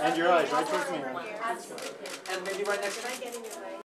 And your eyes, right towards me. And maybe right next to me.